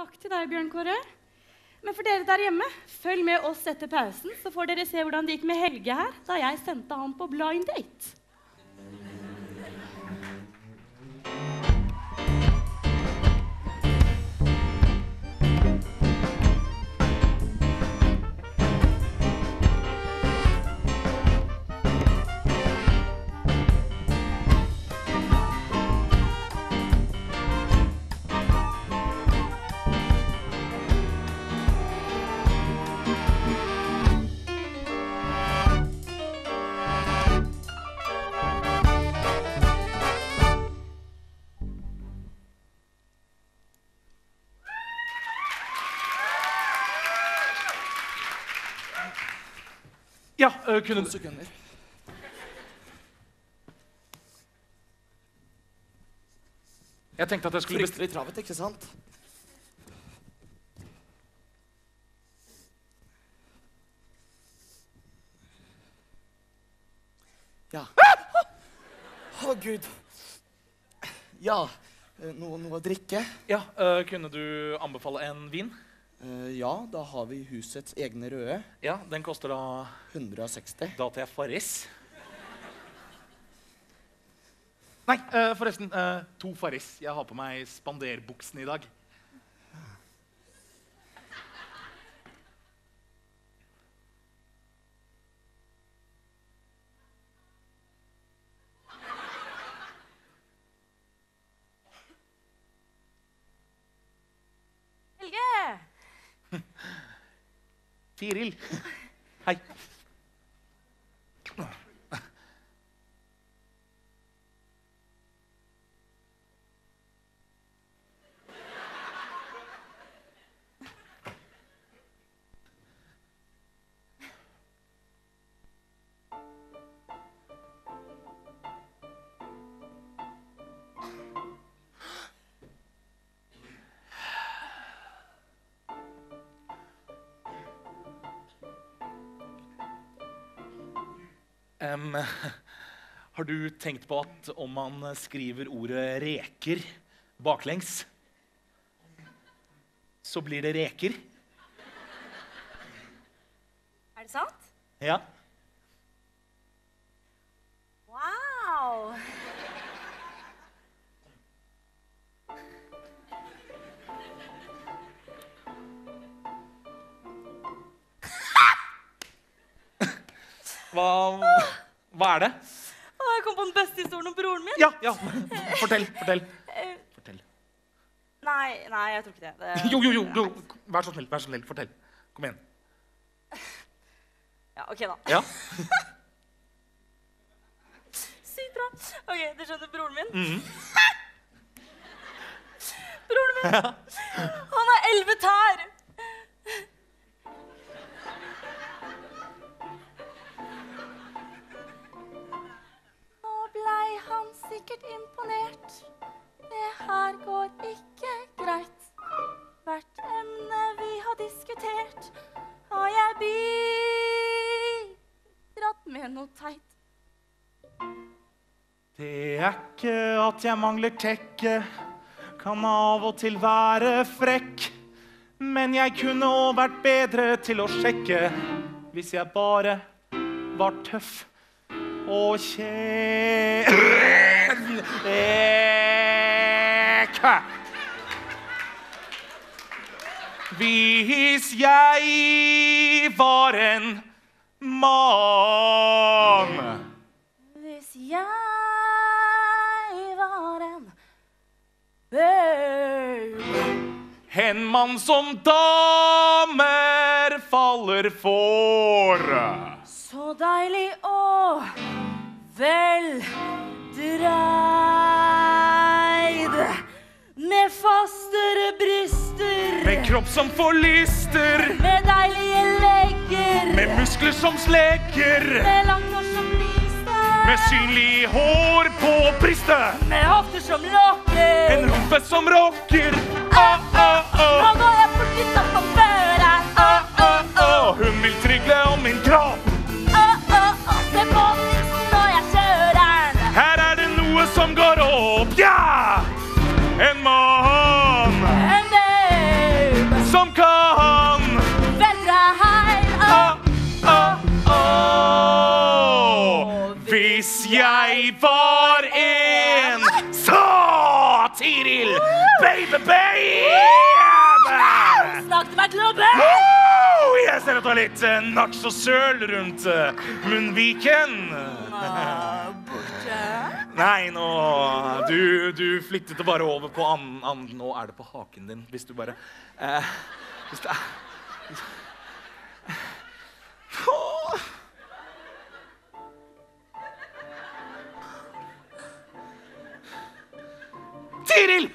Takk til deg, Bjørn Kåre. Men for dere der hjemme, følg med oss etter pausen, så får dere se hvordan det gikk med Helge her da jeg sendte han på blind date. Ja, uh, kunne To du sekunder. Jeg tenkte at jeg skulle. Fryktelig travet, ikke sant? Ja. Å, gud. Ja, eh, noe, noe å drikke? Ja, uh, kunne du anbefale en vin? Eh, ja, da har vi husets egne røde. Ja, den koster da 160. Da til jeg Farris. Nei, øh, forresten. øh, to Farris. Jeg har på meg spanderbuksen i dag. Helge! Tiril. Hei. Em, har du tenkt på at om man skriver ordet 'reker' baklengs, så blir det reker? Er det sant? Ja. Wow! Hva, hva er det? Å, jeg kom på den beste historien om broren min. Ja, ja. Fortell. Fortell. Eh, fortell. Nei, nei, jeg tror ikke det. det Jo, jo, jo. jo. Vær så snill. Vær så snill. Fortell. Kom igjen. Ja, ok da. Ja. Sykt bra. Ok, du skjønner broren min? Mhm. broren min, han har elleve tær. Diskutert, har jeg bidratt med noe teit. Det er ikke at jeg mangler tekke, kan av og til være frekk. Men jeg kunne òg vært bedre til å sjekke hvis jeg bare var tøff og kjekk. Hvis jeg var en mann. Hvis jeg var en baby En mann som damer faller for. Så deilig og veldreid Med fastere bryster Med kropp som får lister. Med deilige legger Med muskler som sleker. Med langt hår som lyser Med synlig hår på brystet. Med hofter som lokker Har litt nachosøl nacho-søl rundt munnviken. munnviken. Nei, nå Du, du flyttet det bare over på an, an... Nå er det på haken din, hvis du bare eh, Hvis det er Åh. Tiril!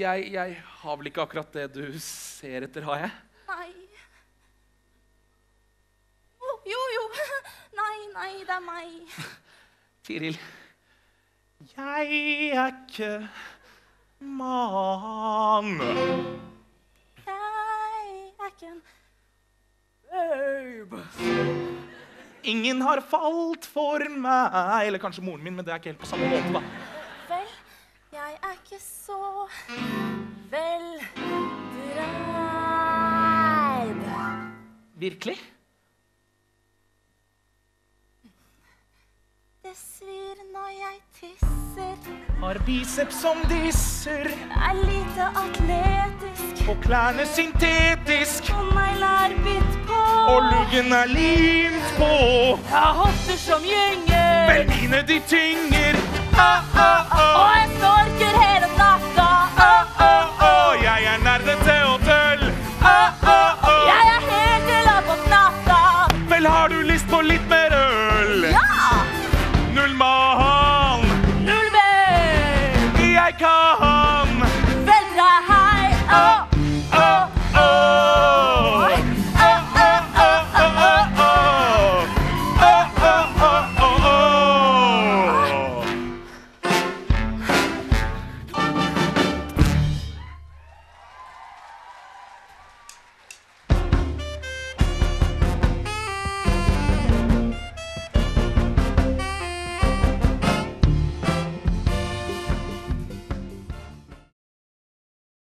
Jeg, jeg har vel ikke akkurat det du ser etter, har jeg? Nei. Jo, jo, jo. Nei, nei, det er meg. Tiril. Jeg er ikke mann. Jeg er ikke en babe. Ingen har falt for meg. Eller kanskje moren min, men det er ikke helt på samme måte, da. Vel, jeg er ikke så vel dreid. Virkelig? Det svir når jeg tisser. Har biceps som disser, Er lite atletisk. og klærne syntetisk, Og negler bitt på. og luggen er limt på. Jeg hopper som gynger. Mine de tynger. Ah, ah, Og ah. jeg snorker hele natten.